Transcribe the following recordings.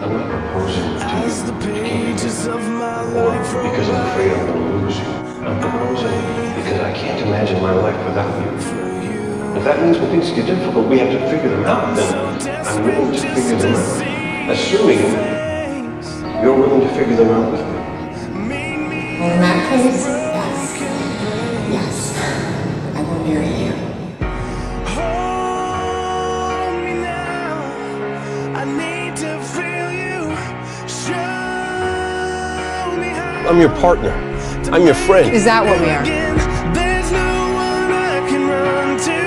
I'm not proposing to you to keep you or because I'm afraid I'm going to lose you. I'm proposing because I can't imagine my life without you. If that means when things get difficult, we have to figure them out, then I'm willing to figure them out. Assuming you're willing to figure them out with me. In that case, yes. Yes. I will marry you. Hold me now. I need to feel I'm your partner. I'm your friend. Is that what we are? There's no one I can run to,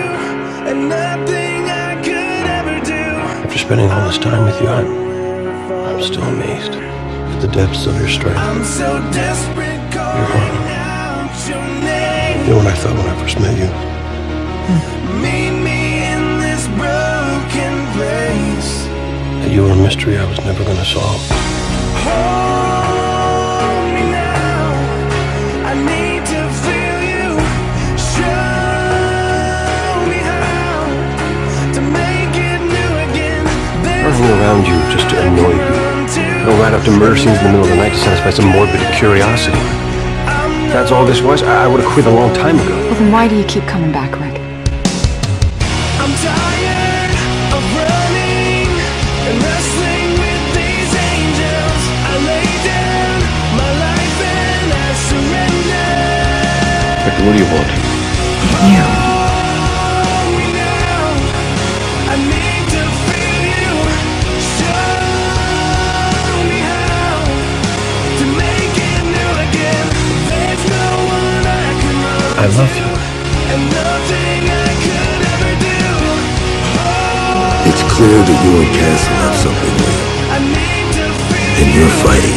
and nothing I could ever do. After spending all this time with you, I'm, I'm still amazed at the depths of your strength. I'm so desperate calling out your name. You know what I thought when I first met you? Meet me in this broken place. That you were a mystery I was never going to solve. Around you just to annoy you. run to. Go right up to murder scenes in the middle of the night to satisfy some morbid curiosity. If that's all this was, I, I would have quit a long time ago. Well, then why do you keep coming back, Rick? I'm tired of running and wrestling with these angels. I lay down my life and I surrender. Victor, what do you want? You. I love you. It's clear that you and Castle have something real, and you're fighting